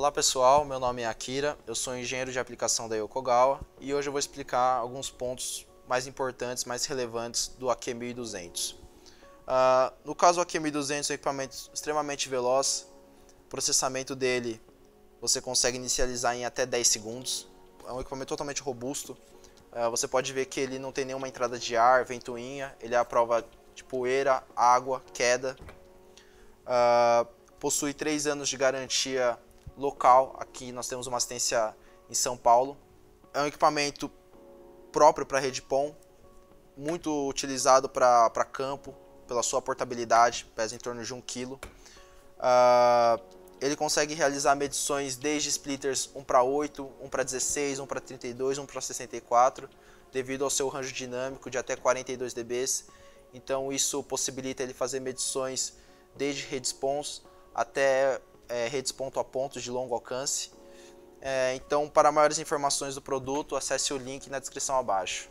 Olá pessoal, meu nome é Akira, eu sou engenheiro de aplicação da Yokogawa e hoje eu vou explicar alguns pontos mais importantes, mais relevantes do AQ1200. Uh, no caso do AQ1200 é um equipamento extremamente veloz, o processamento dele você consegue inicializar em até 10 segundos, é um equipamento totalmente robusto, uh, você pode ver que ele não tem nenhuma entrada de ar, ventoinha, ele é a prova de poeira, água, queda, uh, possui 3 anos de garantia local. Aqui nós temos uma assistência em São Paulo. É um equipamento próprio para rede POM, muito utilizado para campo, pela sua portabilidade, pesa em torno de 1 kg. Uh, ele consegue realizar medições desde splitters 1 para 8, 1 para 16, 1 para 32, 1 para 64, devido ao seu range dinâmico de até 42 dB. Então isso possibilita ele fazer medições desde redes PONs até é, redes ponto a ponto de longo alcance. É, então, para maiores informações do produto, acesse o link na descrição abaixo.